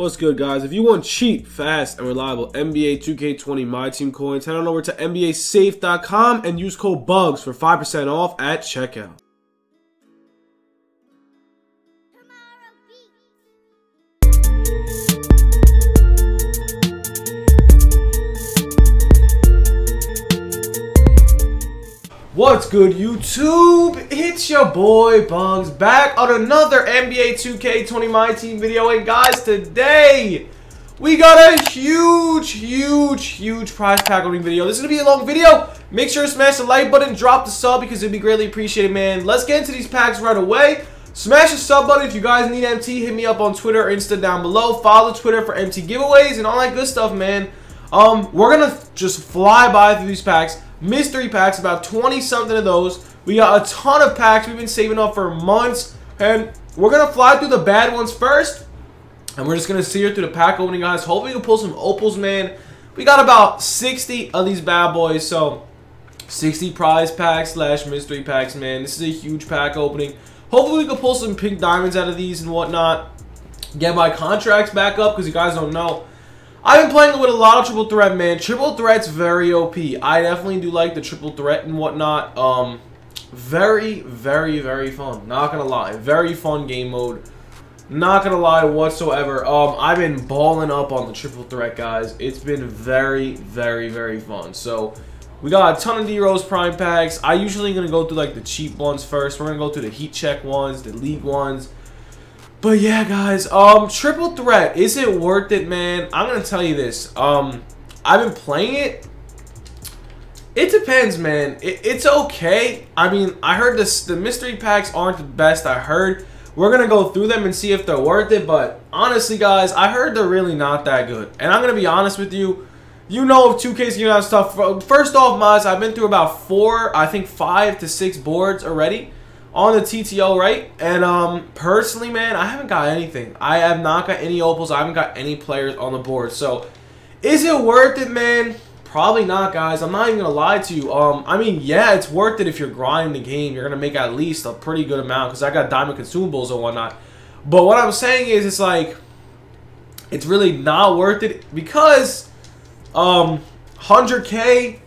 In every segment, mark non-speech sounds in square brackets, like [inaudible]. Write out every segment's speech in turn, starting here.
What's good, guys? If you want cheap, fast, and reliable NBA 2K20 My Team coins, head on over to NBASafe.com and use code BUGZ for 5% off at checkout. What's good, YouTube? It's your boy Bugz back on another NBA 2K20 My Team video. And guys, today we got a huge, huge, huge prize pack opening video. This is going to be a long video. Make sure to smash the like button, drop the sub because it'd be greatly appreciated, man. Let's get into these packs right away. Smash the sub button if you guys need MT. Hit me up on Twitter or Insta down below. Follow Twitter for MT giveaways and all that good stuff, man. Um, we're going to just fly by through these packs. Mystery packs, about 20 something of those. We got a ton of packs we've been saving up for months. And we're going to fly through the bad ones first. And we're just going to see her through the pack opening, guys. Hopefully we can pull some opals, man. We got about 60 of these bad boys. So 60 prize packs slash mystery packs, man. This is a huge pack opening. Hopefully we can pull some pink diamonds out of these and whatnot. Get my contracts back up because you guys don't know. I've been playing with a lot of triple threat, man. Triple threat's very OP. I definitely do like the triple threat and whatnot. Um, very, very, very fun. Not gonna lie, very fun game mode. Not gonna lie whatsoever. Um, I've been balling up on the triple threat, guys. It's been very, very, very fun. So, we got a ton of D-Rose Prime packs. I usually gonna go through like the cheap ones first. We're gonna go through the heat check ones, the league ones. But yeah, guys, um, Triple Threat, is it worth it, man? I'm gonna tell you this. Um, I've been playing it. It depends, man. It, it's okay. I mean, I heard this, the mystery packs aren't the best. I heard we're gonna go through them and see if they're worth it. But honestly, guys, I heard they're really not that good. And I'm gonna be honest with you. You know, if 2K's giving out stuff. First off, mods, I've been through about four, I think five to six boards already on the TTO, right? And um, personally, man, I haven't got anything. I have not got any opals. I haven't got any players on the board. So, is it worth it, man? Probably not, guys. I'm not even gonna lie to you. Um, I mean, yeah, it's worth it if you're grinding the game. You're gonna make at least a pretty good amount because I got diamond consumables and whatnot. But what I'm saying is, it's like, it's really not worth it because, um, 100k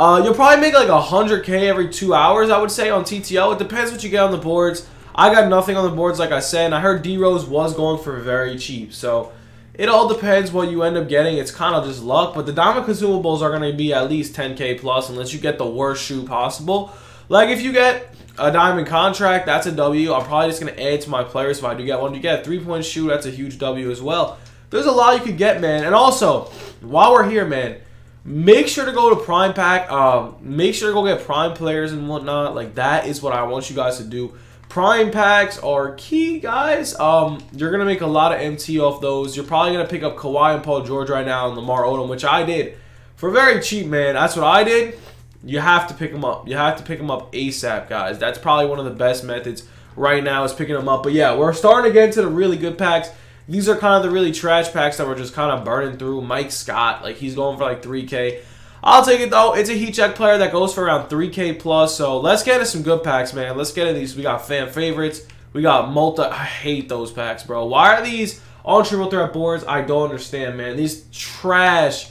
uh, you'll probably make like 100k every two hours, I would say, on TTO. It depends what you get on the boards. I got nothing on the boards, like I said, and I heard D-Rose was going for very cheap. So, it all depends what you end up getting. It's kind of just luck, but the Diamond Consumables are going to be at least 10k plus unless you get the worst shoe possible. Like, if you get a Diamond contract, that's a W. I'm probably just going to add to my players if I do get one. You get a three-point shoe, that's a huge W as well. There's a lot you could get, man. And also, while we're here, man, Make sure to go to Prime Pack. Um, make sure to go get Prime players and whatnot. Like that is what I want you guys to do. Prime packs are key, guys. Um, you're gonna make a lot of MT off those. You're probably gonna pick up Kawhi and Paul George right now and Lamar Odom, which I did for very cheap, man. That's what I did. You have to pick them up. You have to pick them up ASAP, guys. That's probably one of the best methods right now is picking them up. But yeah, we're starting to get into the really good packs. These are kind of the really trash packs that we're just kind of burning through. Mike Scott, like he's going for like 3K. I'll take it though. It's a heat check player that goes for around 3K plus. So let's get into some good packs, man. Let's get into these. We got fan favorites. We got multi. I hate those packs, bro. Why are these on triple threat boards? I don't understand, man. These trash,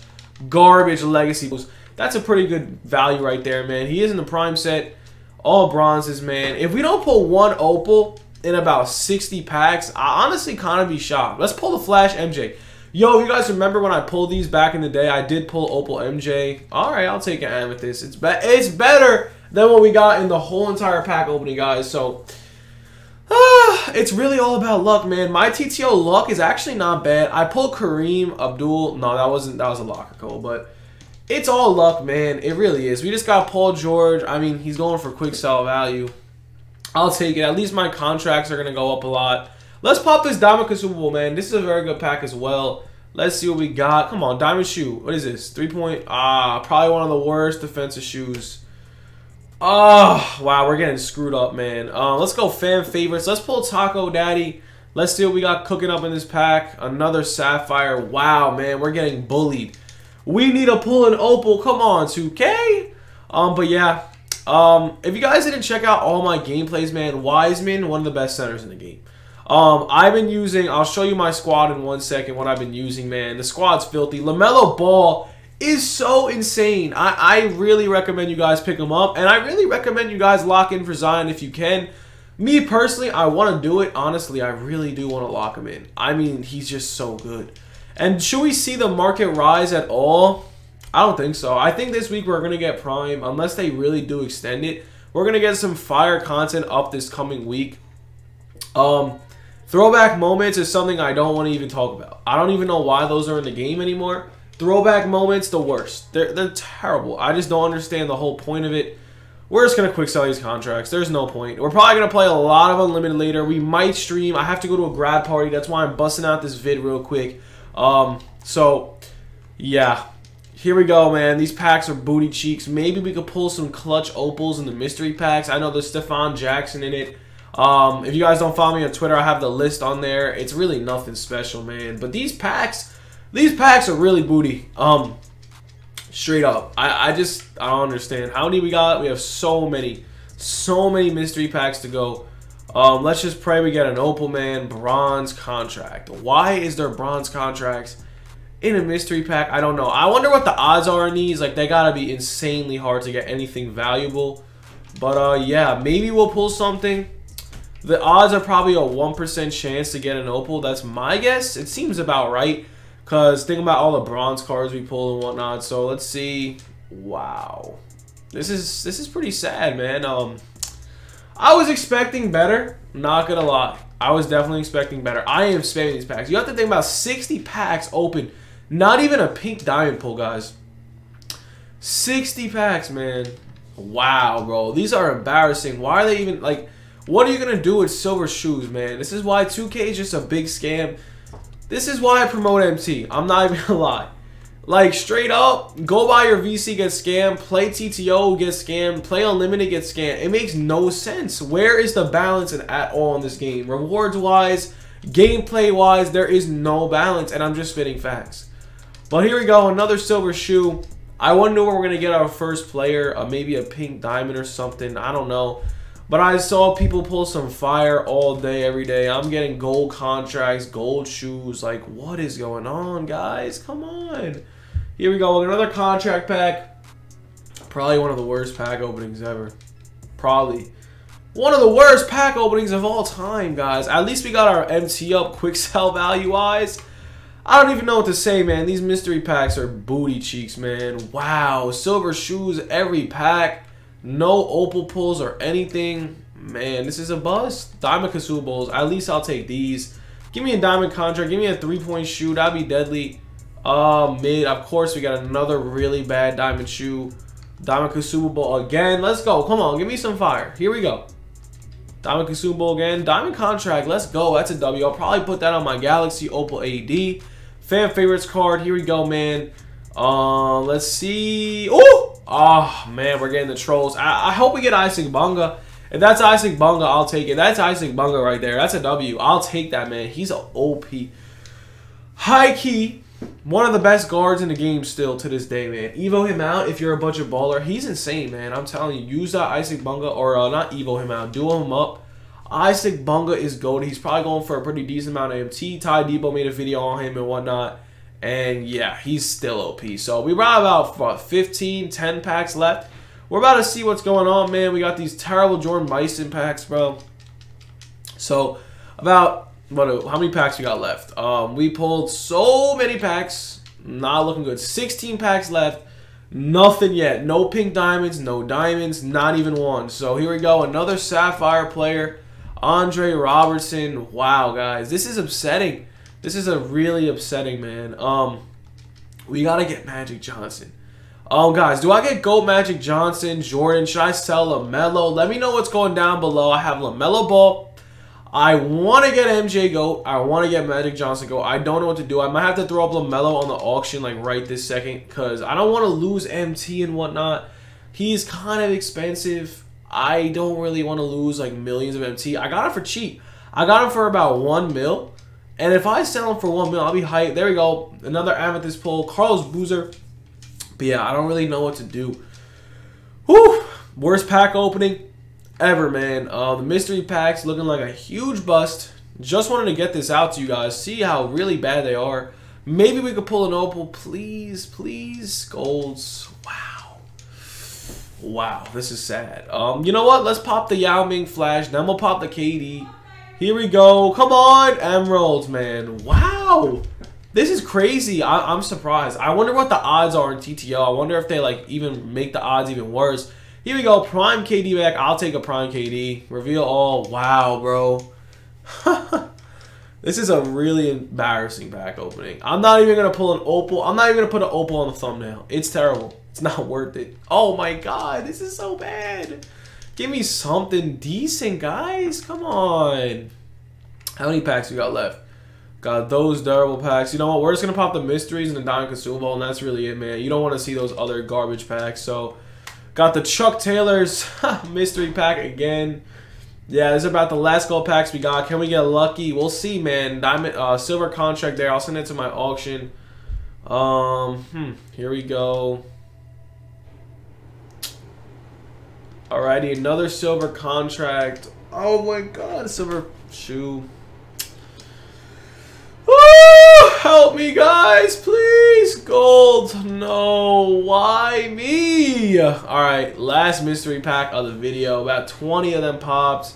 garbage legacy. That's a pretty good value right there, man. He is in the prime set. All bronzes, man. If we don't pull one opal, in about 60 packs, I honestly kind of be shocked. Let's pull the Flash MJ. Yo, you guys remember when I pulled these back in the day? I did pull Opal MJ. All right, I'll take an Amethyst. It's, be it's better than what we got in the whole entire pack opening, guys. So, uh, [sighs] it's really all about luck, man. My TTO luck is actually not bad. I pulled Kareem Abdul. No, that wasn't. That was a locker call, but it's all luck, man. It really is. We just got Paul George. I mean, he's going for quick sell value. I'll take it. At least my contracts are going to go up a lot. Let's pop this Diamond Consumable, man. This is a very good pack as well. Let's see what we got. Come on, Diamond Shoe. What is this? Three point. Ah, probably one of the worst defensive shoes. Oh, wow, we're getting screwed up, man. Uh, let's go fan favorites. Let's pull Taco Daddy. Let's see what we got cooking up in this pack. Another Sapphire. Wow, man, we're getting bullied. We need to pull an Opal. Come on, 2K. Um, but yeah, um, if you guys didn't check out all my gameplays, man, Wiseman, one of the best centers in the game. Um, I've been using, I'll show you my squad in one second, what I've been using, man. The squad's filthy. LaMelo Ball is so insane. I, I really recommend you guys pick him up, and I really recommend you guys lock in for Zion if you can. Me personally, I want to do it. Honestly, I really do want to lock him in. I mean, he's just so good. And should we see the market rise at all? I don't think so. I think this week we're going to get Prime, unless they really do extend it. We're going to get some fire content up this coming week. Um, Throwback moments is something I don't want to even talk about. I don't even know why those are in the game anymore. Throwback moments, the worst. They're, they're terrible. I just don't understand the whole point of it. We're just going to quick sell these contracts. There's no point. We're probably going to play a lot of Unlimited later. We might stream. I have to go to a grad party. That's why I'm busting out this vid real quick. Um, so, yeah. Here we go, man. These packs are booty cheeks. Maybe we could pull some clutch opals in the mystery packs. I know there's Stephen Jackson in it. Um, if you guys don't follow me on Twitter, I have the list on there. It's really nothing special, man. But these packs, these packs are really booty. Um, straight up. I, I just, I don't understand. How many we got? We have so many, so many mystery packs to go. Um, let's just pray we get an Opal Man bronze contract. Why is there bronze contracts in a mystery pack? I don't know. I wonder what the odds are in these. Like, they gotta be insanely hard to get anything valuable. But, uh, yeah, maybe we'll pull something. The odds are probably a 1% chance to get an opal. That's my guess. It seems about right. Because think about all the bronze cards we pull and whatnot. So let's see. Wow. This is this is pretty sad, man. Um, I was expecting better. Not gonna lie. I was definitely expecting better. I am spamming these packs. You have to think about 60 packs open. Not even a pink diamond pull, guys. 60 packs, man. Wow, bro. These are embarrassing. Why are they even, like... What are you going to do with silver shoes, man? This is why 2K is just a big scam. This is why I promote MT. I'm not [laughs] even going to lie. Like, straight up, go buy your VC, get scammed. Play TTO, get scammed. Play Unlimited, get scammed. It makes no sense. Where is the balance at all in this game? Rewards-wise, gameplay-wise, there is no balance, and I'm just spitting facts. But here we go, another silver shoe. I wonder where we're going to get our first player. Uh, maybe a pink diamond or something. I don't know. But I saw people pull some fire all day, every day. I'm getting gold contracts, gold shoes. Like, what is going on, guys? Come on. Here we go. Another contract pack. Probably one of the worst pack openings ever. Probably. One of the worst pack openings of all time, guys. At least we got our MT up quick sell value-wise. I don't even know what to say, man. These mystery packs are booty cheeks, man. Wow. Silver shoes every pack. No opal pulls or anything. Man, this is a bust. Diamond consumables. At least I'll take these. Give me a diamond contract. Give me a three-point shoe. That'd be deadly. Uh, mid. Of course, we got another really bad diamond shoe. Diamond consumable again. Let's go. Come on. Give me some fire. Here we go. Diamond consumable again. Diamond contract. Let's go. That's a W. I'll probably put that on my Galaxy Opal AD. Fan favorites card. Here we go, man. Uh, let's see. Oh! Oh, man, we're getting the trolls. I, I hope we get Isaac Bonga. If that's Isaac Bonga, I'll take it. That's Isaac Bonga right there. That's a W. I'll take that, man. He's an OP. High key. One of the best guards in the game still to this day, man. Evo him out if you're a budget baller. He's insane, man. I'm telling you. Use that Isaac Bonga, or uh, not Evo him out. Duo him up. Isaac Bonga is gold. He's probably going for a pretty decent amount of MT. Ty Debo made a video on him and whatnot. And yeah, he's still OP. So we brought about what, 15, 10 packs left. We're about to see what's going on, man. We got these terrible Jordan Bison packs, bro. So about what? How many packs we got left? Um, we pulled so many packs. Not looking good. 16 packs left. Nothing yet. No pink diamonds. No diamonds. Not even one. So here we go. Another Sapphire player. Andre Roberson. Wow, guys. This is upsetting. This is a really upsetting, man. Um, we gotta get Magic Johnson. Um, guys, do I get Gold Magic Johnson, Jordan? Should I sell LaMelo? Let me know what's going down below. I have LaMelo Ball. I want to get MJ Goat. I want to get Magic Johnson Goat. I don't know what to do. I might have to throw up LaMelo on the auction like right this second because I don't want to lose MT and whatnot. He's kind of expensive. I don't really want to lose like millions of MT. I got him for cheap. I got him for about one mil. And if I sell them for one mil, I'll be hyped. There we go. Another Amethyst pull. Carlos Boozer. But yeah, I don't really know what to do. Whew. Worst pack opening ever, man. Uh, the mystery packs looking like a huge bust. Just wanted to get this out to you guys. See how really bad they are. Maybe we could pull an opal. Please, please. Golds. Wow. Wow, this is sad. Um, You know what? Let's pop the Yao Ming Flash. Then we'll pop the KD. Here we go. Come on. Emeralds, man. Wow. This is crazy. I am surprised. I wonder what the odds are in TTO. I wonder if they like even make the odds even worse. Here we go. Prime KD back. I'll take a Prime KD. Reveal all. Wow, bro. [laughs] this is a really embarrassing pack opening. I'm not even going to pull an opal. I'm not even going to put an opal on the thumbnail. It's terrible. It's not worth it. Oh my god. This is so bad. Give me something decent, guys. Come on. How many packs we got left? Got those durable packs. You know what? We're just going to pop the mysteries and the diamond consumable, and that's really it, man. You don't want to see those other garbage packs. So, got the Chuck Taylor's [laughs] mystery pack again. Yeah, this is about the last gold packs we got. Can we get lucky? We'll see, man. Diamond, uh, silver contract there. I'll send it to my auction. Um, hmm, here we go. Alrighty, another silver contract. Oh my god, silver shoe. help me, guys, please. Gold. No, why me? All right, last mystery pack of the video. About 20 of them popped.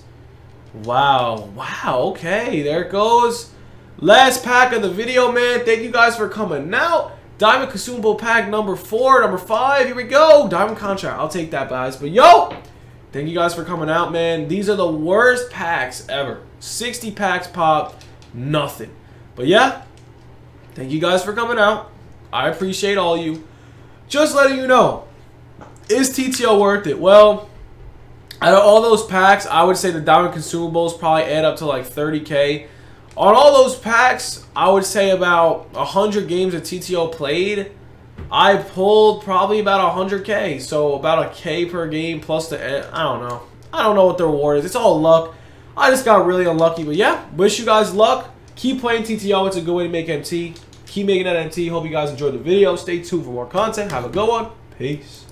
Wow, wow, okay, there it goes. Last pack of the video, man. Thank you guys for coming out. Diamond Consumable Pack number four, number five. Here we go. Diamond Contract. I'll take that, guys. But, yo, thank you guys for coming out, man. These are the worst packs ever. 60 packs popped, nothing. But, yeah, Thank you guys for coming out. I appreciate all you. Just letting you know, is TTO worth it? Well, out of all those packs, I would say the Diamond Consumables probably add up to like 30k. On all those packs, I would say about 100 games of TTO played. I pulled probably about 100k, so about a k per game plus the I don't know. I don't know what the reward is. It's all luck. I just got really unlucky, but yeah, wish you guys luck. Keep playing TTO. It's a good way to make MT. Keep making that MT. Hope you guys enjoyed the video. Stay tuned for more content. Have a good one. Peace.